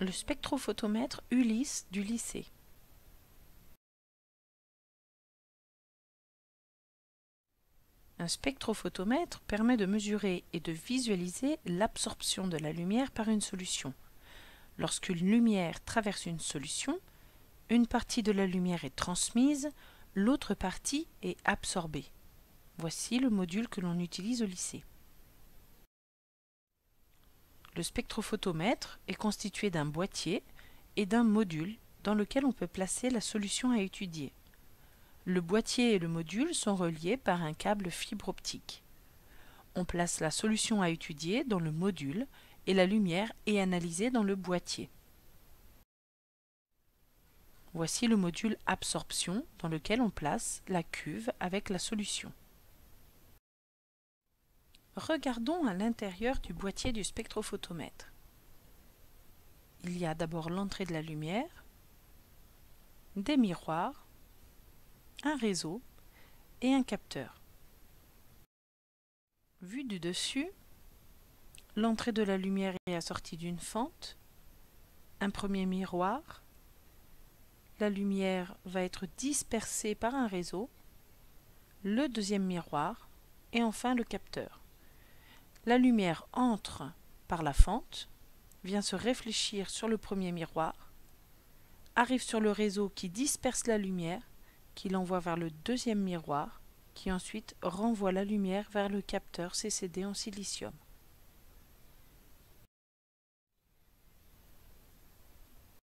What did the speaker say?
Le spectrophotomètre Ulysse du lycée. Un spectrophotomètre permet de mesurer et de visualiser l'absorption de la lumière par une solution. Lorsqu'une lumière traverse une solution, une partie de la lumière est transmise, l'autre partie est absorbée. Voici le module que l'on utilise au lycée. Le spectrophotomètre est constitué d'un boîtier et d'un module dans lequel on peut placer la solution à étudier. Le boîtier et le module sont reliés par un câble fibre optique. On place la solution à étudier dans le module et la lumière est analysée dans le boîtier. Voici le module absorption dans lequel on place la cuve avec la solution. Regardons à l'intérieur du boîtier du spectrophotomètre. Il y a d'abord l'entrée de la lumière, des miroirs, un réseau et un capteur. Vu du dessus, l'entrée de la lumière est assortie d'une fente, un premier miroir, la lumière va être dispersée par un réseau, le deuxième miroir et enfin le capteur. La lumière entre par la fente, vient se réfléchir sur le premier miroir, arrive sur le réseau qui disperse la lumière, qui l'envoie vers le deuxième miroir, qui ensuite renvoie la lumière vers le capteur CCD en silicium.